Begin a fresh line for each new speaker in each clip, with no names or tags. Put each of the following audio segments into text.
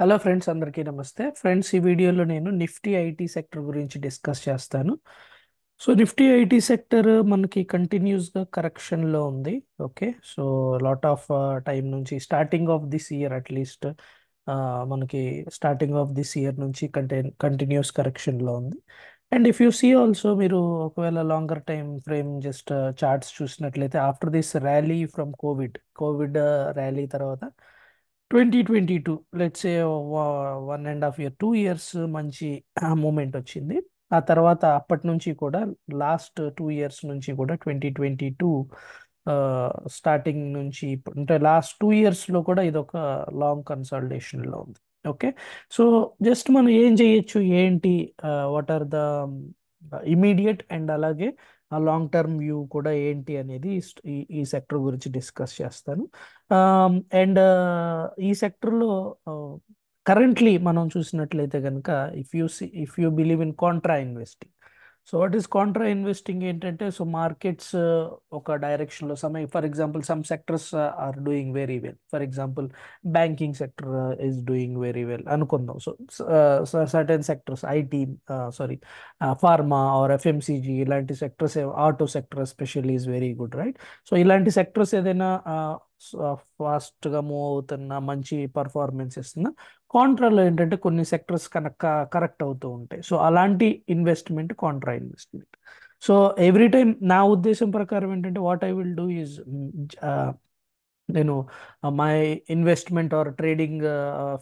Hello friends అందరికీ నమస్తే. Friends ఈ వీడియోలో నేను నిఫ్టీ ఐటీ సెక్టర్ గురించి డిస్కస్ చేస్తాను. సో నిఫ్టీ ఐటీ సెక్టర్ మనకి కంటిన్యూస్గా కరెక్షన్లో ఉంది. Okay so lot of time నుంచి starting of this year at least మనకి స్టార్టింగ్ ఆఫ్ దిస్ ఇయర్ నుంచి కంటే కంటిన్యూస్ కరెక్షన్లో ఉంది. And if you see also మీరు ఒకవేళ longer time frame just charts చూసినట్లయితే after this rally from Covid Covid rally తర్వాత twenty twenty two let's a one and half year two years మంచి moment వచ్చింది. ఆ తర్వాత అప్పటి నుంచి కూడా లాస్ట్ టూ ఇయర్స్ నుంచి కూడా ట్వంటీ ట్వంటీ టూ స్టార్టింగ్ నుంచి ఇప్పుడు అంటే లాస్ట్ టూ ఇయర్స్లో కూడా ఇది ఒక లాంగ్ కన్సల్టేషన్లో ఉంది. ఓకే? సో జస్ట్ మనం ఏం చేయొచ్చు ఏంటి what are the immediate and అలాగే ఆ లాంగ్ టర్మ్ వ్యూ కూడా ఏంటి అనేది ఈ సెక్టర్ గురించి డిస్కస్ చేస్తాను. అండ్ ఈ సెక్టర్లో కరెంట్లీ మనం చూసినట్లయితే కనుక if you see if you believe in contra investing so what is contra investing ఏంటంటే సో మార్కెట్స్ ఒక డైరెక్షన్లో some for example some sectors are doing very well for example banking sector is doing very well అనుకుందాం. So certain sectors IT sorry pharma or FMCG ఇలాంటి sectors auto sector especially is very good right so ఇలాంటి sectors ఏదైనా ఫాస్ట్గా move అవుతున్న మంచి performance ఇస్తున్న కాంట్రాలో ఏంటంటే కొన్ని సెక్టర్స్ కనుక కరెక్ట్ అవుతూ ఉంటాయి. సో అలాంటి investment contra investment. So every time నా ఉద్దేశం ప్రకారం ఏంటంటే what I will do is నేను my investment or trading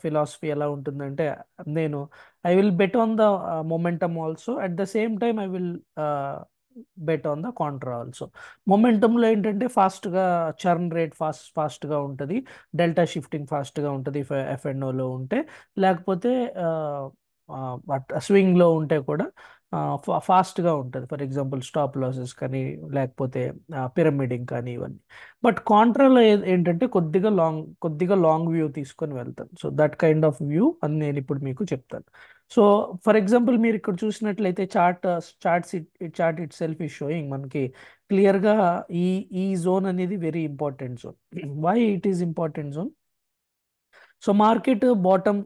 philosophy ఎలా ఉంటుందంటే నేను I will bet on the momentum also. At the same time I will bet on the contra also మొమెంటంలో ఏంటంటే ఫాస్ట్గా చర్న్ రేట్ ఫాస్ట్ ఫాస్ట్గా ఉంటుంది. Delta shifting ఫాస్ట్గా ఉంటుంది ఎఫ్ఎన్ఓలో ఉంటే. లేకపోతే స్వింగ్లో ఉంటే కూడా ఫాస్ట్గా ఉంటుంది. ఫర్ ఎగ్జాంపుల్ స్టాప్ లాసెస్ కానీ లేకపోతే పిరమిడింగ్ కానీ ఇవన్నీ. బట్ కాంట్రాలో ఏంటంటే కొద్దిగా లాంగ్ కొద్దిగా లాంగ్ వ్యూ తీసుకొని వెళ్తాను. So that kind of view అని నేను ఇప్పుడు మీకు చెప్తాను. సో ఫర్ ఎగ్జాంపుల్ మీరు ఇక్కడ చూసినట్లయితే chart charts chart itself ఈ షోయింగ్ మనకి. క్లియర్గా ఈ ఈ జోన్ అనేది very important zone. Why it is important zone? So market bottom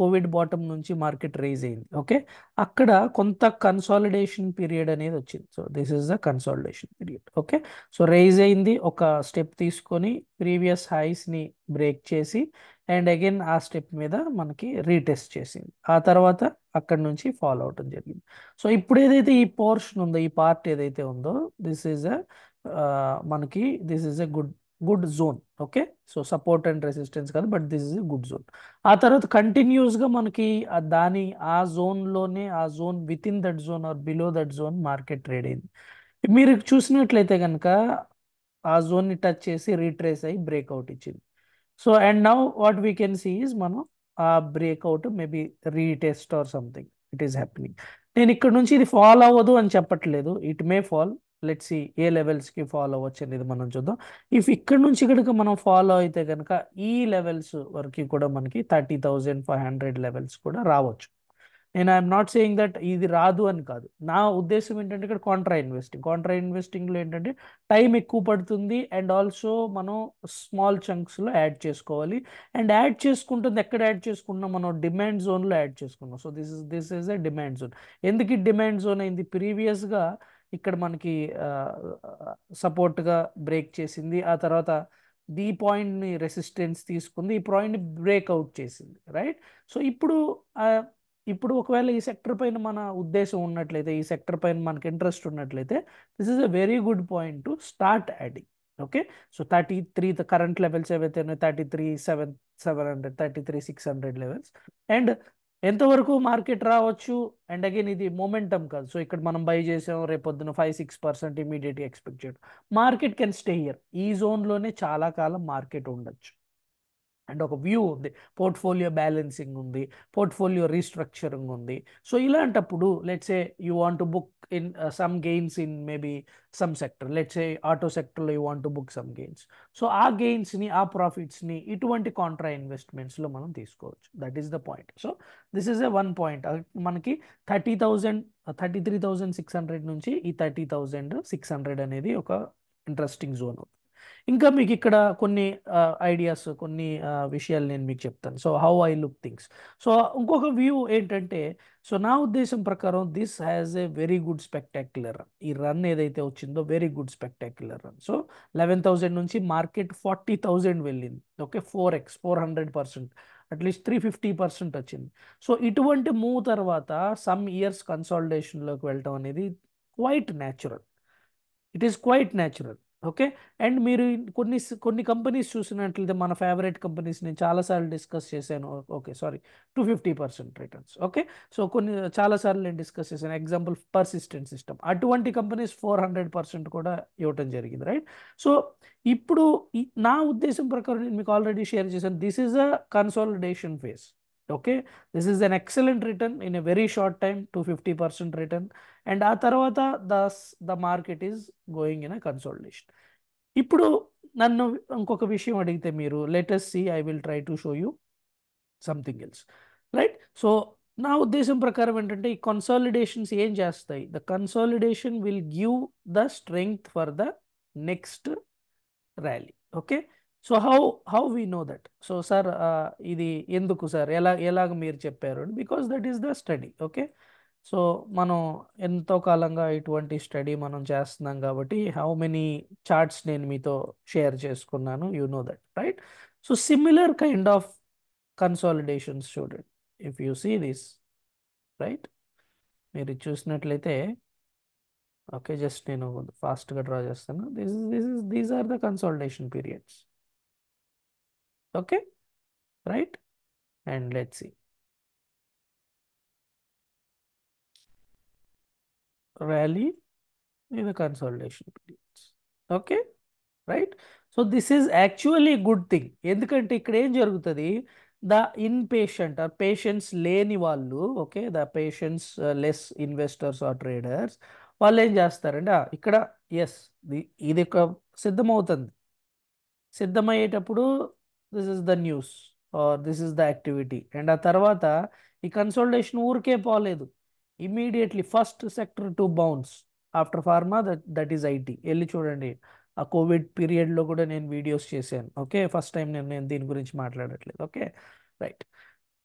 Covid bottom నుంచి మార్కెట్ రైజ్ అయింది. ఓకే? అక్కడ కొంత కన్సాలిడేషన్ పీరియడ్ అనేది వచ్చింది. So this is the consolidation period. Okay? So rise అయింది. ఒక స్టెప్ తీసుకొని ప్రీవియస్ హైస్ని బ్రేక్ చేసి అండ్ అగైన్ ఆ స్టెప్ మీద మనకి రీటెస్ట్ చేసింది. ఆ తర్వాత అక్కడ నుంచి ఫాలో అవటం జరిగింది. సో ఇప్పుడు ఏదైతే ఈ పోర్షన్ ఉందో ఈ పార్ట్ ఏదైతే ఉందో దిస్ ఈజ్ అ మనకి this is a good good zone okay so support and resistance కాదు but this is a good zone ఆ తర్వాత కంటిన్యూస్గా మనకి దాని ఆ జోన్లోనే ఆ zone within that zone or below that zone market trade అయింది. మీరు చూసినట్లయితే కనుక ఆ జోన్ని టచ్ చేసి రీట్రేస్ అయ్యి బ్రేక్అవుట్ ఇచ్చింది. So and now what we can see is మనం ఆ breakout maybe retest or something it is happening నేను ఇక్కడ నుంచి ఇది ఫాలో అవ్వదు అని చెప్పట్లేదు. It may fall let's see ఏ లెవెల్స్కి ఫాలో అవ్వచ్చు అనేది మనం చూద్దాం. ఇఫ్ ఇక్కడ నుంచి కనుక మనం ఫాలో అయితే కనుక ఈ లెవెల్స్ వరకు కూడా మనకి thirty thousand five hundred levels కూడా రావచ్చు. నేను ఐఎమ్ నాట్ సేయింగ్ దట్ ఇది రాదు అని కాదు. నా ఉద్దేశం ఏంటంటే ఇక్కడ కాంట్రా ఇన్వెస్టింగ్ కాంట్రా ఇన్వెస్టింగ్లో ఏంటంటే టైం ఎక్కువ పడుతుంది అండ్ ఆల్సో మనం స్మాల్ చంక్స్లో యాడ్ చేసుకోవాలి. అండ్ యాడ్ చేసుకుంటుంది ఎక్కడ యాడ్ చేసుకున్నా మనం డిమాండ్ జోన్లో యాడ్ చేసుకున్నాం. So this is this is a demand zone ఎందుకు ఈ డిమాండ్ జోన్ అయింది? ప్రీవియస్గా ఇక్కడ మనకి సపోర్ట్గా బ్రేక్ చేసింది. ఆ తర్వాత ఈ పాయింట్ని రెసిస్టెన్స్ తీసుకుంది. ఈ పాయింట్ని బ్రేక్అవుట్ చేసింది రైట్ సో ఇప్పుడు ఇప్పుడు ఒకవేళ ఈ సెక్టర్ పైన మన ఉద్దేశం ఉన్నట్లయితే ఈ సెక్టర్ పైన మనకి ఇంట్రెస్ట్ ఉన్నట్లయితే this is a very good point to start adding okay so thirty three current levels ఏవైతే ఉన్నాయో thirty three seven seven hundred thirty three six hundred levels and ఎంతవరకు మార్కెట్ రావచ్చు? అండ్ అగైన్ ఇది momentum కాదు. So ఇక్కడ మనం buy చేసాం రేపొద్దున ఫైవ్ సిక్స్ పర్సెంట్ ఇమీడియట్గా ఎక్స్పెక్ట్ చేయడం. మార్కెట్ కెన్ స్టే ఇయర్ ఈ జోన్లోనే చాలా కాలం మార్కెట్ ఉండొచ్చు. అండ్ ఒక వ్యూ ఉంది. పోర్ట్ఫోలియో బ్యాలెన్సింగ్ ఉంది. పోర్ట్ఫోలియో రీస్ట్రక్చరింగ్ ఉంది. సో ఇలాంటప్పుడు let's say you want to book in some gains in maybe some sector let's say auto సెక్టర్లో you want book some gains so ఆ గెయిన్స్ని ఆ ప్రాఫిట్స్ని ఇటువంటి కాంట్రా ఇన్వెస్ట్మెంట్స్లో మనం తీసుకోవచ్చు. That is the point so this is a one point మనకి thirty thousand thirty three thousand six hundred నుంచి ఈ థర్టీ థౌజండ్ సిక్స్ హండ్రెడ్ అనేది ఒక ఇంట్రెస్టింగ్ జోన్ ఇంకా మీకు ఇక్కడ కొన్ని ఐడియాస్ కొన్ని విషయాలు నేను మీకు చెప్తాను. So how I look things so ఇంకొక వ్యూ ఏంటంటే సో నా ఉద్దేశం ప్రకారం this has a very good spectacular run ఈ రన్ ఏదైతే వచ్చిందో very good spectacular run so eleven thousand నుంచి మార్కెట్ ఫార్టీ థౌజండ్ వెళ్ళింది. Okay four x four hundred percent at least three fifty percent వచ్చింది. సో ఇటువంటి మూవ్ తర్వాత some years కన్సాలిడేషన్లోకి వెళ్ళటం అనేది quite natural it is quite natural okay. And మీరు కొన్ని కొన్ని కంపెనీస్ చూసినట్లయితే మన ఫేవరెట్ కంపెనీస్ నేను చాలాసార్లు డిస్కస్ చేశాను. Okay sorry two fifty percent returns. Okay. So కొన్ని చాలాసార్లు నేను డిస్కస్ చేశాను. Example Persistent System. అటువంటి కంపెనీస్ ఫోర్ హండ్రెడ్ పర్సెంట్ కూడా ఇవ్వటం జరిగింది రైట్? సో ఇప్పుడు నా ఉద్దేశం ప్రకారం నేను మీకు ఆల్రెడీ షేర్ చేశాను. This is a consolidation phase okay this is an excellent return in a very short time two fifty percent return and ఆ తర్వాత the the market is going in a consolidation ఇప్పుడు నన్ను ఇంకొక విషయం అడిగితే మీరు latest see I will try to show you something else right so నా ఉద్దేశం ప్రకారం ఏంటంటే ఈ కన్సాలిడేషన్స్ ఏం చేస్తాయి? The consolidation will give the strength for the next rally okay so how how we know that so sir ఇది ఎందుకు sir ఎలా ఎలాగ మీరు చెప్పారు? Because that is the study okay so మనం ఎంతో కాలంగా ఇటువంటి స్టడీ మనం చేస్తున్నాం కాబట్టి హౌ మెనీ చార్ట్స్ నేను మీతో షేర్ చేసుకున్నాను you know that right so similar kind of consolidations చూడండి if you see this right మీరు చూసినట్లయితే ఓకే జస్ట్ నేను ఫాస్ట్గా డ్రా చేస్తాను. This is this is these are the consolidation periods okay right. And let see. rally in the consolidation periods. Okay, right? So this is actually good thing. ఎందుకంటే ఇక్కడ ఏం జరుగుతుంది? The impatient or patients లేని వాళ్ళు okay the patience less investors or traders వాళ్ళు ఏం చేస్తారంటే ఇక్కడ ఎస్ ఇది ఒక సిద్ధమవుతుంది. సిద్ధమయ్యేటప్పుడు this is the news or this is the activity. And ఆ తర్వాత ఈ కన్సల్టేషన్ ఊరికే పోలేదు. Immediately first sector to bounce after pharma that that is IT. వెళ్ళి చూడండి. ఆ కోవిడ్ పీరియడ్లో కూడా నేను వీడియోస్ చేశాను. ఓకే? ఫస్ట్ టైం నేను నేను దీని గురించి మాట్లాడట్లేదు. Okay? Right.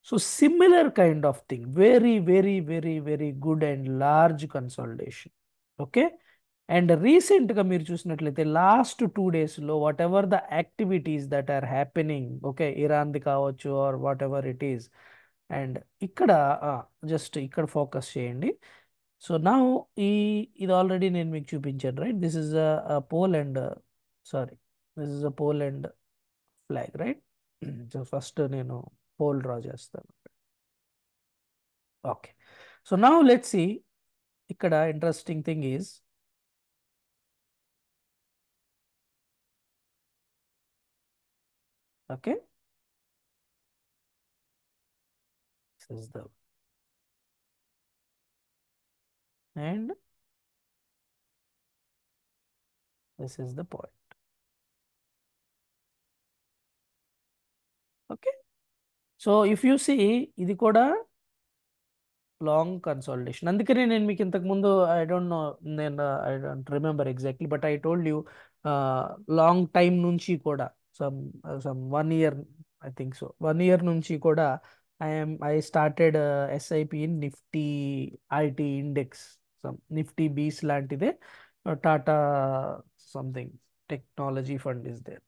So similar kind of thing. Very very very very good and large consultation. Okay? And రీసెంట్గా మీరు చూసినట్లయితే లాస్ట్ టూ డేస్లో whatever the activities that are happening okay ఇరాన్ది కావచ్చు or whatever it is and ఇక్కడ just ఇక్కడ focus చేయండి. So నా ఈ ఇది ఆల్రెడీ నేను మీకు చూపించాను right this is a pole and sorry this is a pole and flag right so first నేను పోల్ డ్రా చేస్తాను. ఓకే సో నా లెట్స్ సి ఇక్కడ interesting thing is okay this is the and this is the point. Okay. So if you see ఇది కూడా long consolidation అందుకనే నేను మీకు ఇంతకు ముందు ఐ డోంట్ నో నేను I don't remember exactly but I told you long time నుంచి కూడా some some one year I think so one year నుంచి కూడా I'm I started SIP in Nifty IT index some Nifty BeES లాంటిదే. Tata something technology fund is there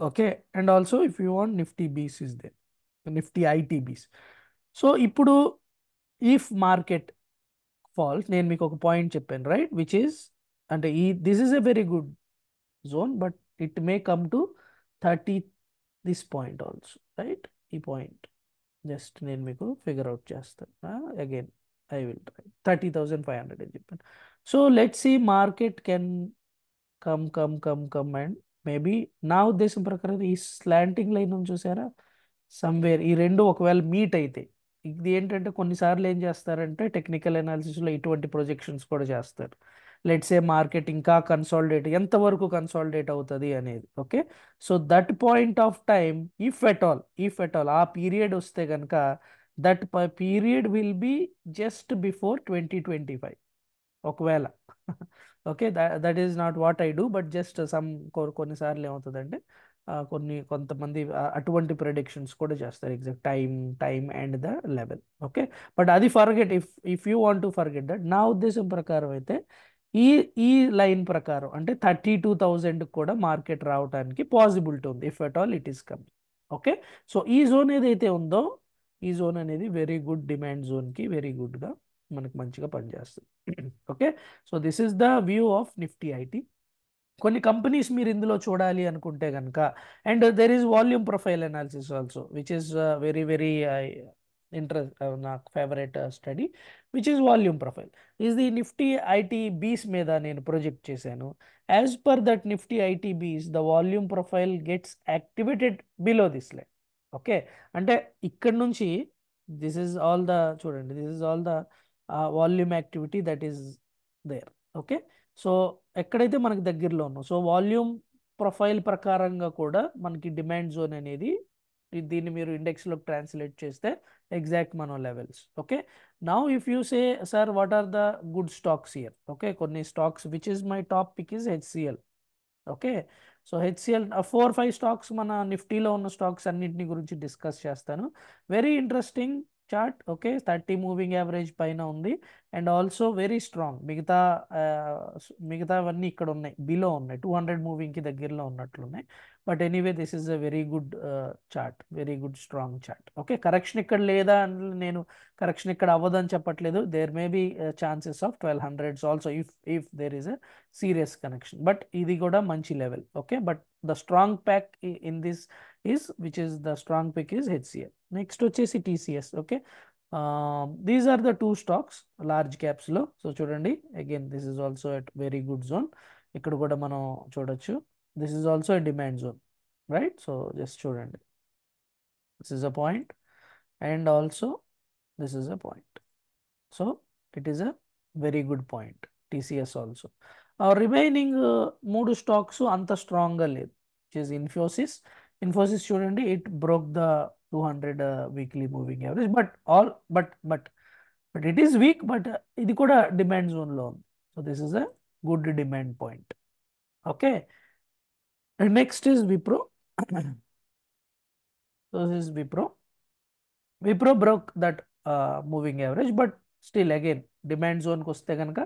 okay and also if you want Nifty BeES is there Nifty IT BeES so ఇప్పుడు if market falls నేను మీకు ఒక point చెప్పాను right which is అంటే ఈ this is a very good zone but it may come to thirty this point also right ఈ point just నేను మీకు ఫిగర్ అవుట్ చేస్తాను again I will try thirty thousand five hundred అని చెప్పాను. So let see market can come come come come and maybe నా ఉద్దేశం ప్రకారం ఈ స్లాంటింగ్ లైన్ చూసారా? సమ్వేర్ ఈ రెండు ఒకవేళ మీట్ అయితే ఇది ఏంటంటే కొన్నిసార్లు ఏం చేస్తారంటే టెక్నికల్ అనాలిసిస్లో ఇటువంటి ప్రొజెక్షన్స్ కూడా చేస్తారు. లెట్స్ ఏ మార్కెట్ ఇంకా కన్సాలిడేట్ ఎంతవరకు కన్సాలిడేట్ అవుతుంది అనేది okay so that point of time if at all if at all ఆ పీరియడ్ వస్తే కనుక that period will be just before twenty twenty five ఒకవేళ. Okay that is not what I do but just some కొన్నిసార్లు ఏమవుతుందంటే కొన్ని కొంతమంది అటువంటి predictions కూడా చేస్తారు exact time time and the level okay but అది forget if if you want to forget that నా ఉద్దేశం ప్రకారం అయితే ఈ ఈ లైన్ ప్రకారం అంటే థర్టీ టూ థౌజండ్ కూడా మార్కెట్ రావడానికి పాసిబిలిటీ ఉంది if at all it is coming okay so ఈ జోన్ ఏదైతే ఉందో ఈ జోన్ అనేది వెరీ గుడ్ డిమాండ్ జోన్కి వెరీ గుడ్గా మనకు మంచిగా పనిచేస్తుంది. Okay so this is the view of Nifty IT కొన్ని కంపెనీస్ మీరు ఇందులో చూడాలి అనుకుంటే కనుక and there is volume profile analysis also which is very very interest నాకు favourite study which is volume profile is the Nifty IT BeES మీద నేను project చేశాను. As per that Nifty IT BeES the volume profile gets activated below this line okay అంటే ఇక్కడ నుంచి this is all the చూడండి this is all the volume activity that is there okay so ఎక్కడైతే మనకి దగ్గరలో ఉన్నాం so volume profile ప్రకారంగా కూడా మనకి డిమాండ్ జోన్ అనేది దీన్ని మీరు ఇండెక్స్లోకి ట్రాన్స్లేట్ చేస్తే exact Mano levels okay now if you say sir what are the good stocks here okay కొన్ని stocks which is my top pick is HCL okay so HCL four five stocks మన నిఫ్టీలో ఉన్న stocks అన్నింటిని గురించి discuss చేస్తాను. Very interesting chart okay thirty moving average పైన ఉంది. And also very strong మిగతా మిగతావన్నీ ఇక్కడ ఉన్నాయి. బిలో ఉన్నాయి. టూ హండ్రెడ్ మూవింగ్కి దగ్గరలో ఉన్నట్లున్నాయి. But anyway this is a very good chart very good strong chart okay correction ఇక్కడ లేదా అని నేను కరెక్షన్ ఇక్కడ అవ్వదని చెప్పట్లేదు. There may be chances of twelve hundreds also if if there is a serious connection but ఇది కూడా మంచి level okay but the strong pack in this is which is the strong pack is HCL next వచ్చేసి TCS okay these are the two stocks large క్యాప్స్లో so చూడండి. Again this is also at very good zone ఇక్కడ కూడా మనం చూడొచ్చు. This is also a demand zone right so just చూడండి. This is a point and also this is a point so it is a very good point TCS also remaining మూడు stocks అంత స్ట్రాంగ్గా లేదు. Is Infosys Infosys చూడండి it broke the two hundred weekly moving average but all but but but it is weak but ఇది కూడా demand జోన్లో ఉంది. So this is a good demand point okay next is Wipro so this is Wipro Wipro broke that moving average but still again demand జోన్కి వస్తే కనుక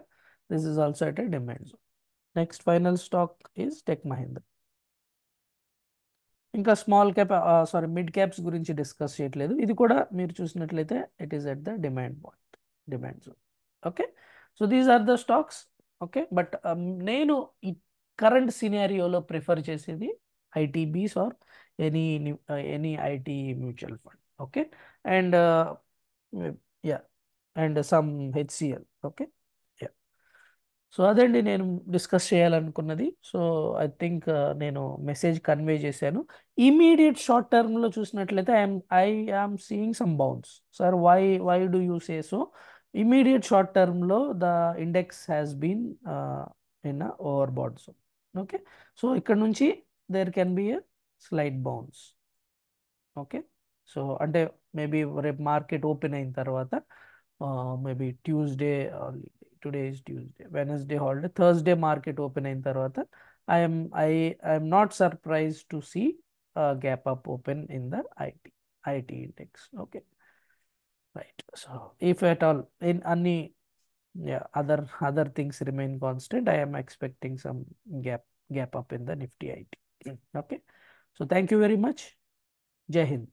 This is also at a demand zone. Next final stock is Tech Mahindra. ఇంకా small cap sorry mid caps గురించి discuss చేయట్లేదు. ఇది కూడా మీరు చూసినట్లయితే it is at the demand point demand zone okay so these are the stocks okay but నేను ఈ current సినారియోలో ప్రిఫర్ చేసేది IT BeES or any any IT mutual fund okay and yeah and some HCL okay so అదండి నేను discuss చేయాలనుకున్నది. So I think నేను message convey చేశాను. Immediate short టర్మ్లో చూసినట్లయితే I'm I am seeing some bounce. Sir why why do you say so? Immediate short టర్మ్లో the index has been in overbought okay? So ఇక్కడ నుంచి there can be a slight bounce. Okay? So అంటే maybe రేపు market open అయిన తర్వాత maybe Tuesday today is Tuesday Wednesday holiday Thursday market open అయిన తర్వాత I'm I I'm not surprise to see gap up open in the IT IT index okay right so if at all in అన్ని other other things remain constant I'm expecting some gap gap up in the Nifty IT okay so thank you very much జై హింద్